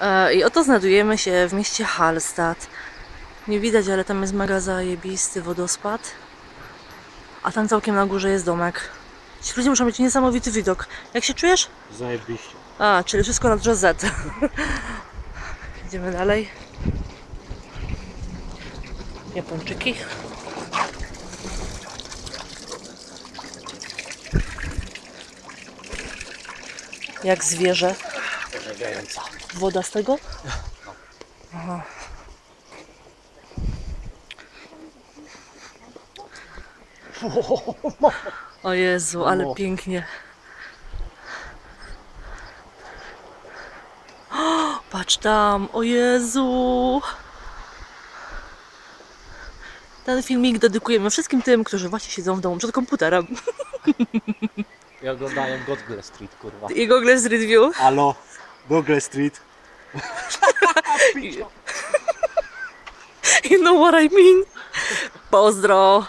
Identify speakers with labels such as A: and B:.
A: E, I oto znajdujemy się w mieście Hallstatt. Nie widać, ale tam jest mega zajebisty wodospad. A tam całkiem na górze jest domek. Ci ludzie muszą mieć niesamowity widok. Jak się czujesz?
B: Zajebiście.
A: A, czyli wszystko na drze Z. Idziemy dalej. Japończyki. Jak zwierzę. Woda z tego? Aha. O Jezu, ale
B: No.
A: pięknie. O, Patrz tam, o Jezu. Ten filmik dedykujemy wszystkim tym, którzy właśnie siedzą w domu przed komputerem.
B: I oglądają Godgle Street, kurwa.
A: I Google Street View.
B: Halo, Google Street.
A: You know what I mean? Pozdro.